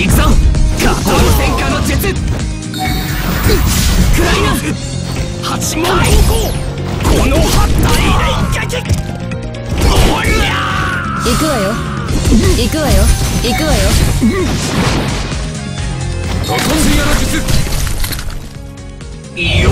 行くぞ加工戦火の術。クライナ八門方向この反対で撃おりゃ行くわよ。行くわよ。行くわよ。ロトンシアの術。いいよ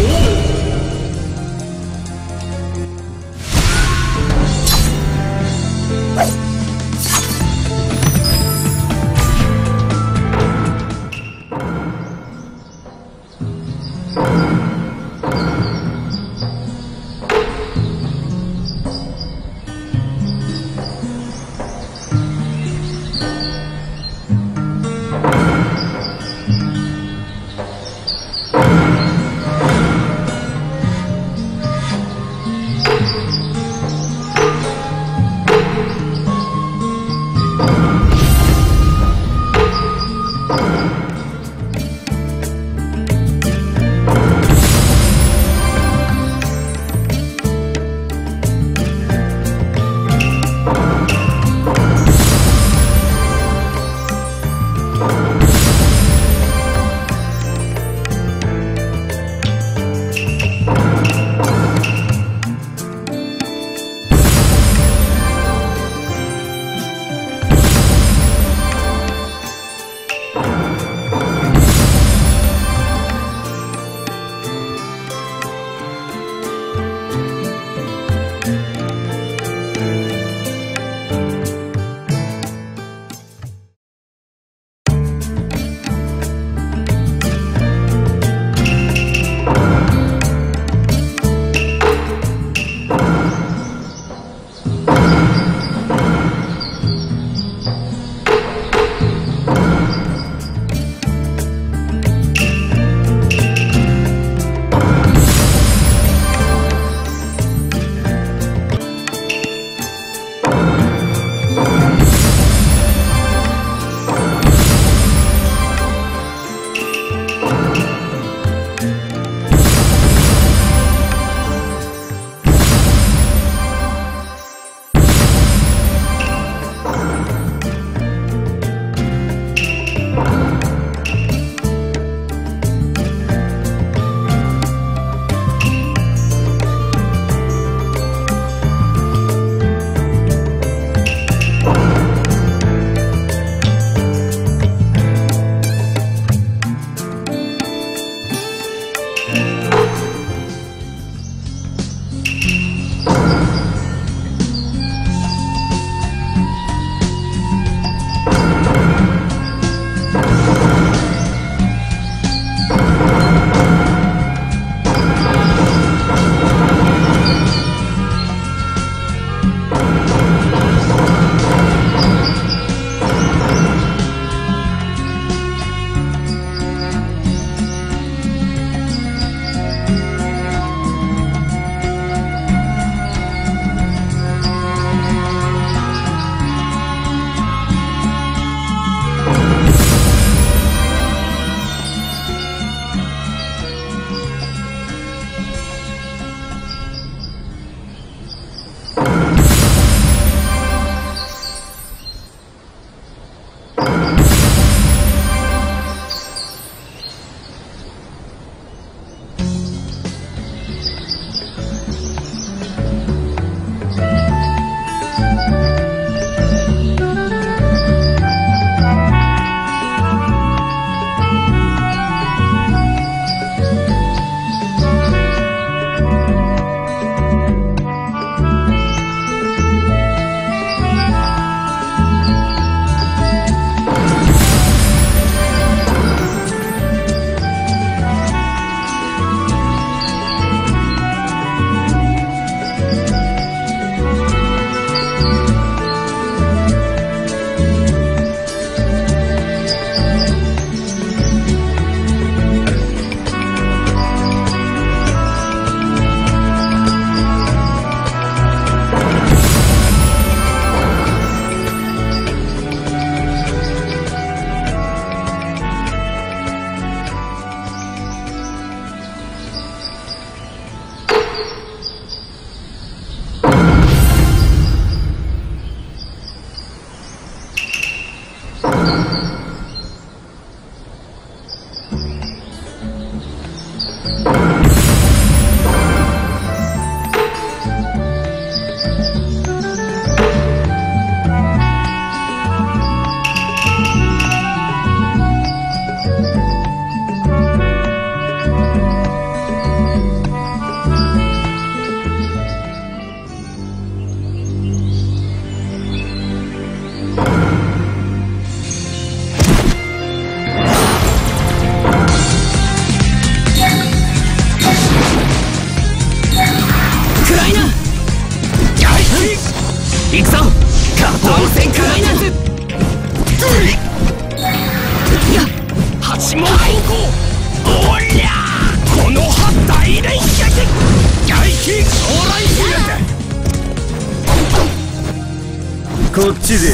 いっちで。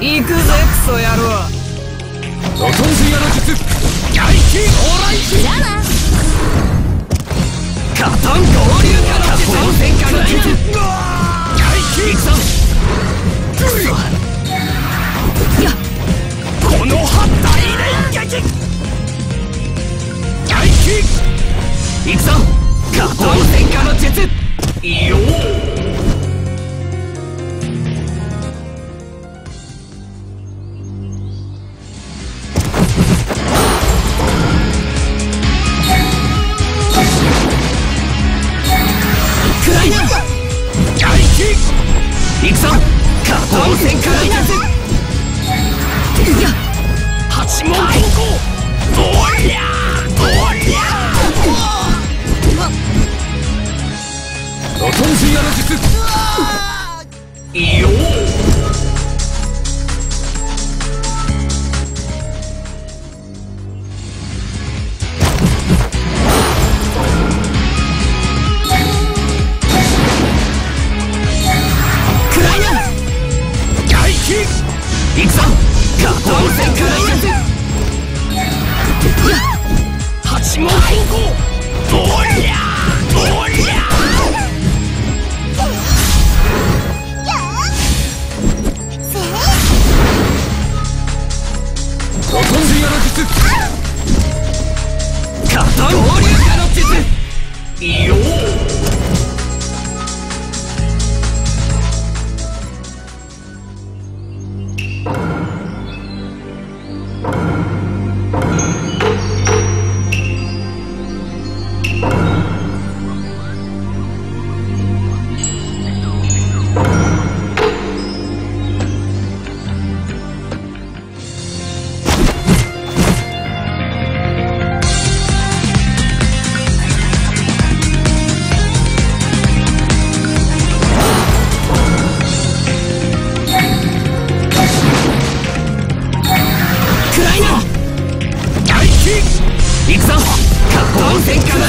行くぜクソ野郎。おやの術外気合流からの戦外気くぞこの体連撃。外気。くぞ。か。本戦化の術。よ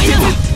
变了。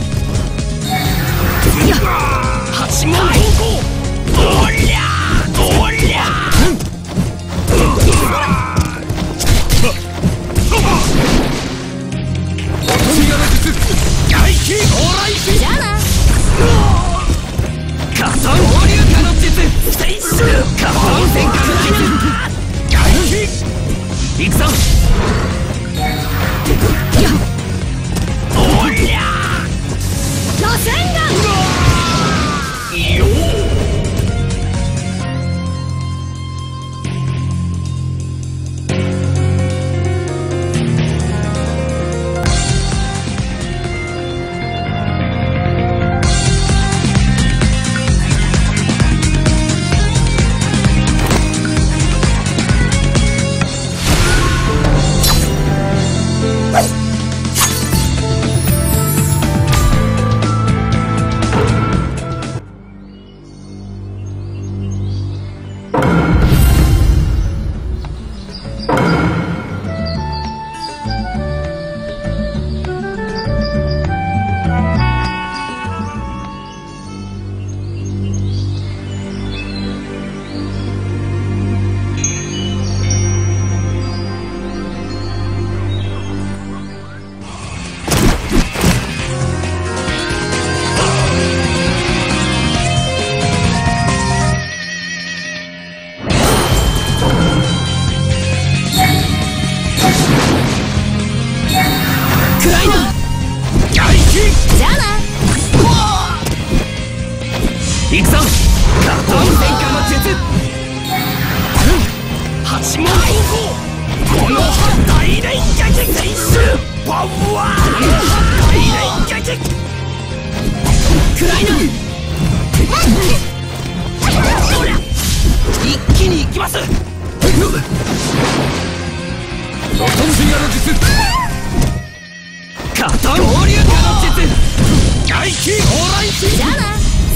行くぞ。打倒戦の術。八門この大連撃スーパーワー大連撃クライナ一気に行きます。の術カタン合流化の術外気オーじゃな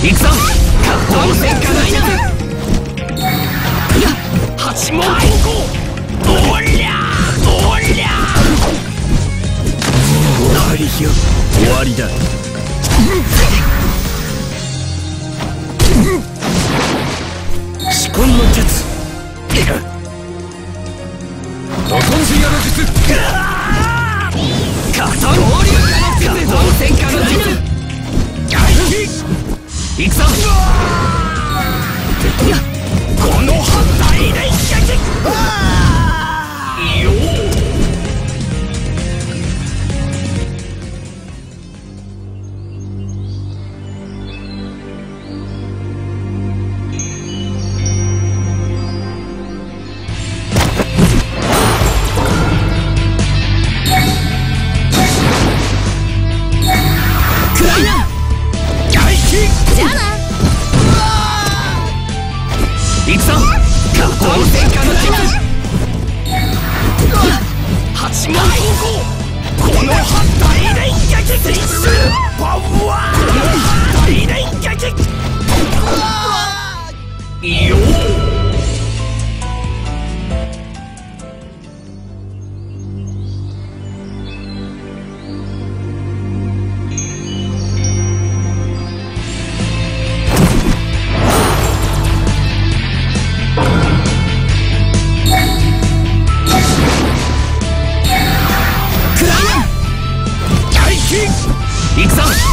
行くぞ。格闘戦火ない八門高校おりゃおりゃ終わりだ上。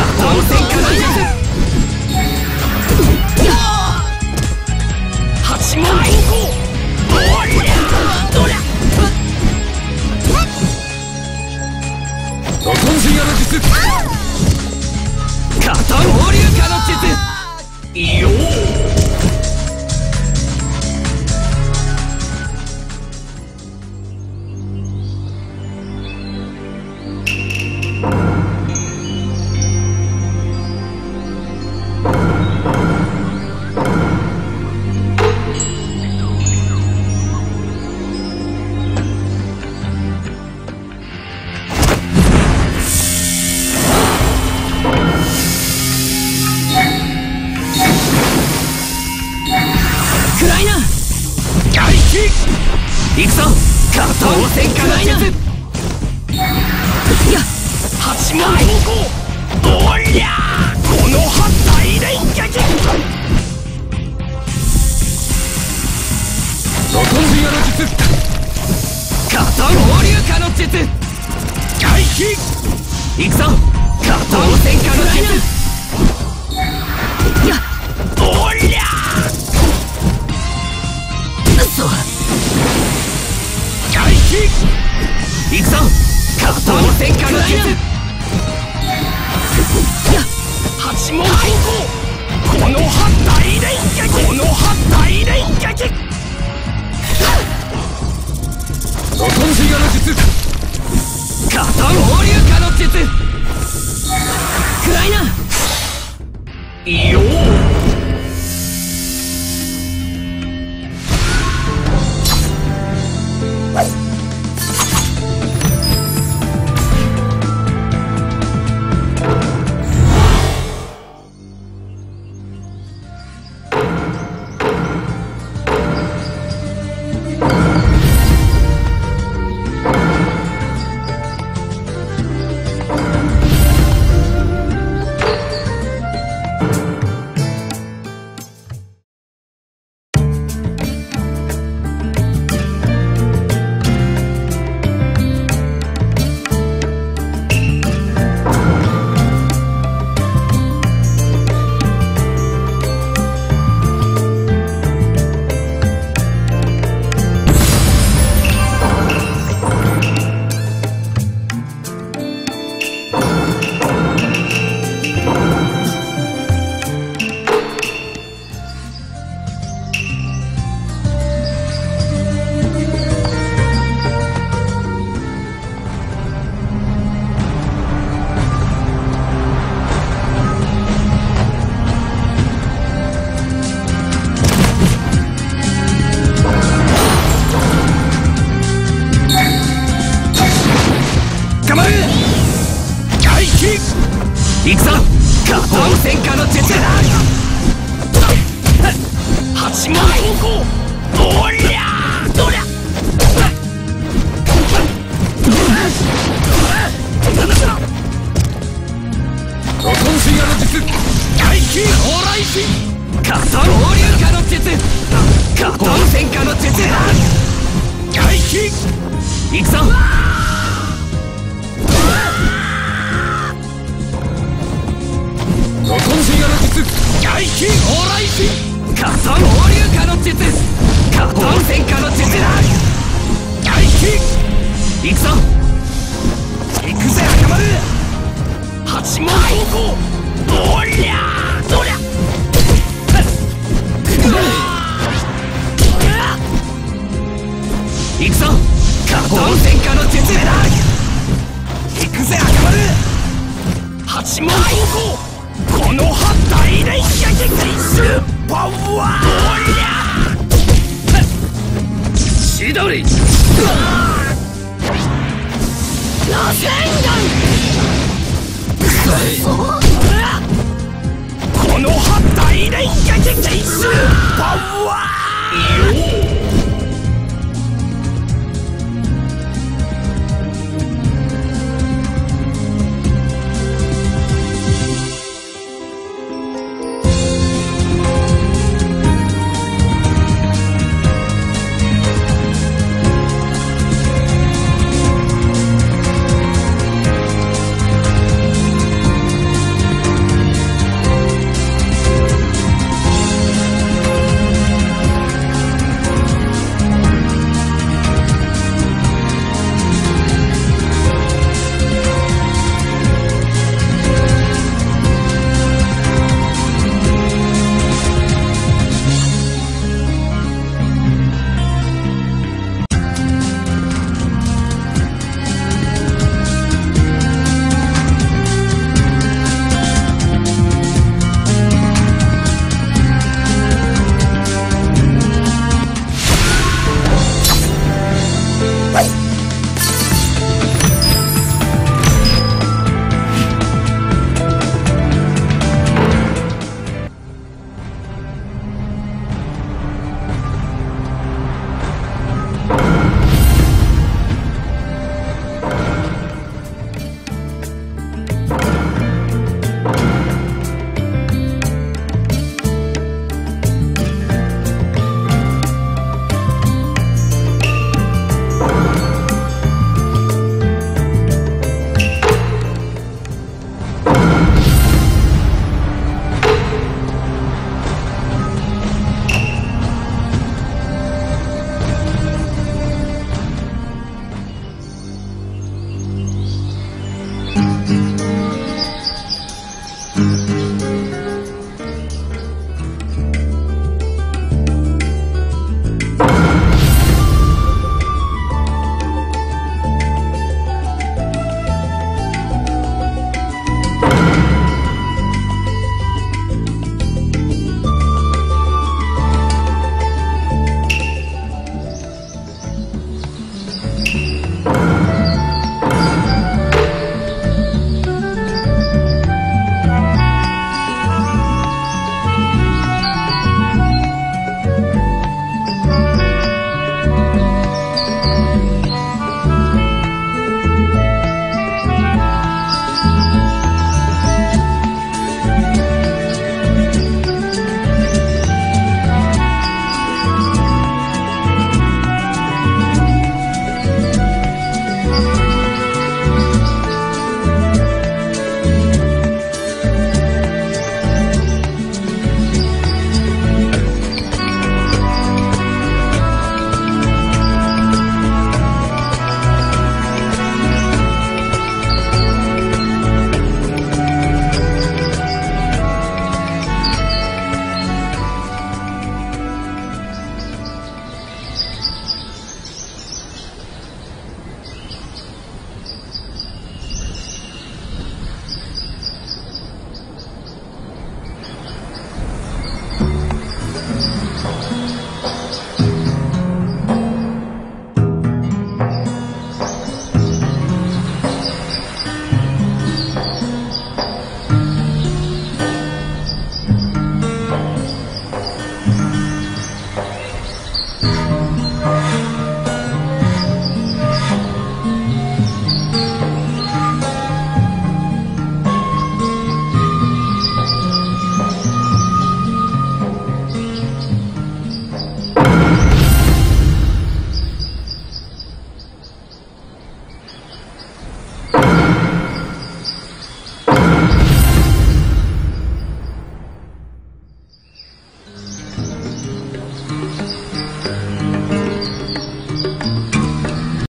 加藤戦から八問高校おりゃどりゃロコンシアの術加藤放流化の術いいよ行くぞ。加藤戦から術いや八問高校おりゃこの八大連撃ロコンシアの術加藤放流化の術外気行くぞ加藤戦化の術いやおりゃ嘘外気行くぞ。加藤戦化の術八問高校この八大連撃この八大連撃ロコンシアの術。加藤放流化の術。暗いな。いい。よ術加藤戦化の術外気行くぞロコンシアの術外気往来し加藤放流化の術加藤戦化の術外気行くぞ行くぜ赤丸八問高校おりゃどりゃ行くぞ。加藤戦化の術行くぜ赤丸。八問高校この八大連撃スーパーワーおりゃ千鳥。螺旋丸この八大連撃スーパーワーよ